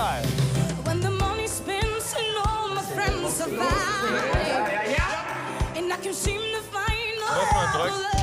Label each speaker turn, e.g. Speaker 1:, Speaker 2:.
Speaker 1: try.
Speaker 2: When the money spins and all my friends are back. And I can seem to find no